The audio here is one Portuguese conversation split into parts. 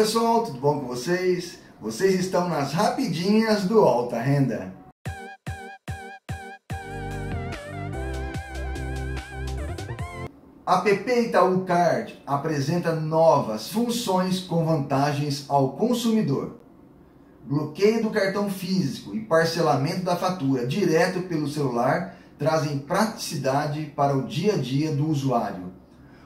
Pessoal, tudo bom com vocês? Vocês estão nas rapidinhas do Alta Renda. A PP Itaú Card apresenta novas funções com vantagens ao consumidor. Bloqueio do cartão físico e parcelamento da fatura direto pelo celular trazem praticidade para o dia a dia do usuário.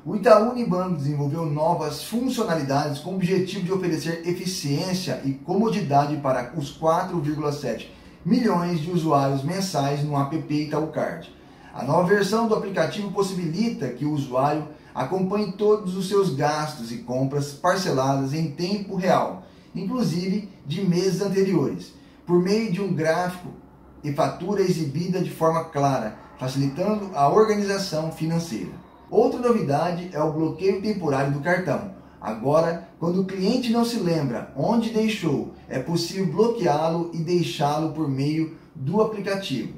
O Itaú Unibanco desenvolveu novas funcionalidades com o objetivo de oferecer eficiência e comodidade para os 4,7 milhões de usuários mensais no app Itaú Card. A nova versão do aplicativo possibilita que o usuário acompanhe todos os seus gastos e compras parceladas em tempo real, inclusive de meses anteriores, por meio de um gráfico e fatura exibida de forma clara, facilitando a organização financeira. Outra novidade é o bloqueio temporário do cartão. Agora, quando o cliente não se lembra onde deixou, é possível bloqueá-lo e deixá-lo por meio do aplicativo,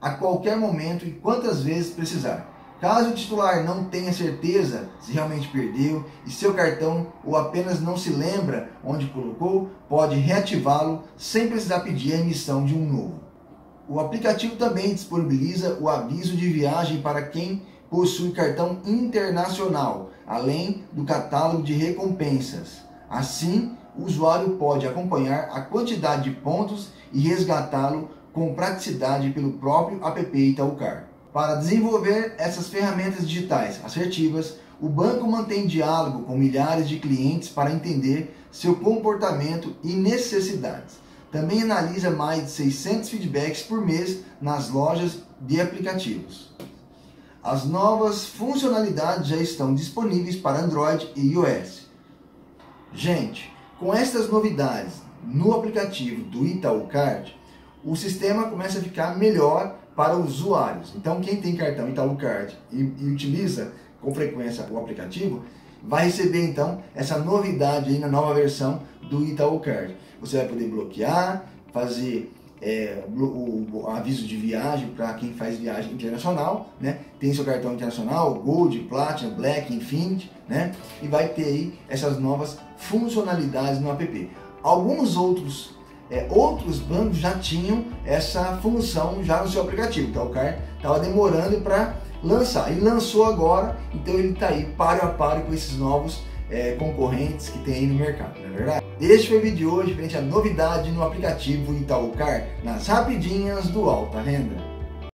a qualquer momento e quantas vezes precisar. Caso o titular não tenha certeza se realmente perdeu e seu cartão ou apenas não se lembra onde colocou, pode reativá-lo sem precisar pedir a emissão de um novo. O aplicativo também disponibiliza o aviso de viagem para quem possui cartão internacional, além do catálogo de recompensas. Assim, o usuário pode acompanhar a quantidade de pontos e resgatá-lo com praticidade pelo próprio app Itaúcar. Para desenvolver essas ferramentas digitais assertivas, o banco mantém diálogo com milhares de clientes para entender seu comportamento e necessidades. Também analisa mais de 600 feedbacks por mês nas lojas de aplicativos. As novas funcionalidades já estão disponíveis para Android e iOS. Gente, com estas novidades no aplicativo do Itaú Card, o sistema começa a ficar melhor para os usuários. Então, quem tem cartão Itaú Card e, e utiliza com frequência o aplicativo, vai receber então essa novidade aí na nova versão do Itaú Card. Você vai poder bloquear, fazer é, o, o, aviso de viagem para quem faz viagem internacional, né? Tem seu cartão internacional, Gold, Platinum, Black, Infinity, né? E vai ter aí essas novas funcionalidades no app. Alguns outros é, outros bancos já tinham essa função já no seu aplicativo, então o cara estava demorando para lançar. Ele lançou agora, então ele está aí páreo a páreo com esses novos é, concorrentes que tem aí no mercado, não é verdade? Este foi o vídeo de hoje, frente à novidade no aplicativo Itaú Car, nas rapidinhas do Alta Renda.